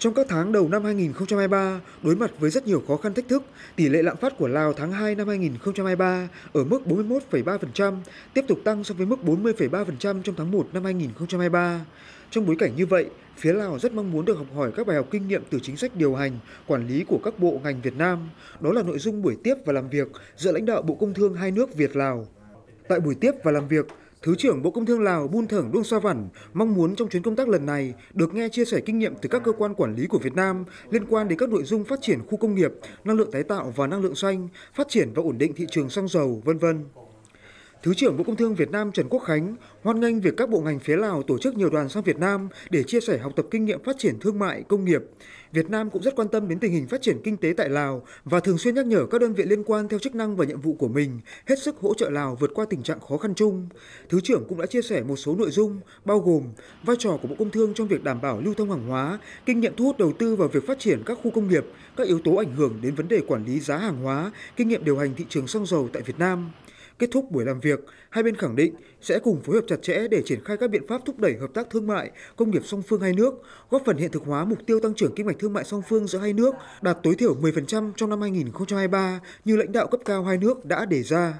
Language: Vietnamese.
Trong các tháng đầu năm 2023, đối mặt với rất nhiều khó khăn thách thức, tỷ lệ lạm phát của Lào tháng 2 năm 2023 ở mức 41,3%, tiếp tục tăng so với mức 40,3% trong tháng 1 năm 2023. Trong bối cảnh như vậy, phía Lào rất mong muốn được học hỏi các bài học kinh nghiệm từ chính sách điều hành, quản lý của các bộ ngành Việt Nam. Đó là nội dung buổi tiếp và làm việc giữa lãnh đạo Bộ Công Thương hai nước Việt Lào. Tại buổi tiếp và làm việc, Thứ trưởng Bộ Công Thương Lào Bun Thưởng Đuông Xoa Vẳn mong muốn trong chuyến công tác lần này được nghe chia sẻ kinh nghiệm từ các cơ quan quản lý của Việt Nam liên quan đến các nội dung phát triển khu công nghiệp, năng lượng tái tạo và năng lượng xanh, phát triển và ổn định thị trường xăng dầu, vân vân. Thứ trưởng Bộ Công Thương Việt Nam Trần Quốc Khánh hoan nghênh việc các bộ ngành phía Lào tổ chức nhiều đoàn sang Việt Nam để chia sẻ học tập kinh nghiệm phát triển thương mại, công nghiệp. Việt Nam cũng rất quan tâm đến tình hình phát triển kinh tế tại Lào và thường xuyên nhắc nhở các đơn vị liên quan theo chức năng và nhiệm vụ của mình hết sức hỗ trợ Lào vượt qua tình trạng khó khăn chung. Thứ trưởng cũng đã chia sẻ một số nội dung bao gồm vai trò của Bộ Công Thương trong việc đảm bảo lưu thông hàng hóa, kinh nghiệm thu hút đầu tư vào việc phát triển các khu công nghiệp, các yếu tố ảnh hưởng đến vấn đề quản lý giá hàng hóa, kinh nghiệm điều hành thị trường xăng dầu tại Việt Nam. Kết thúc buổi làm việc, hai bên khẳng định sẽ cùng phối hợp chặt chẽ để triển khai các biện pháp thúc đẩy hợp tác thương mại, công nghiệp song phương hai nước, góp phần hiện thực hóa mục tiêu tăng trưởng kinh mạch thương mại song phương giữa hai nước đạt tối thiểu 10% trong năm 2023 như lãnh đạo cấp cao hai nước đã đề ra.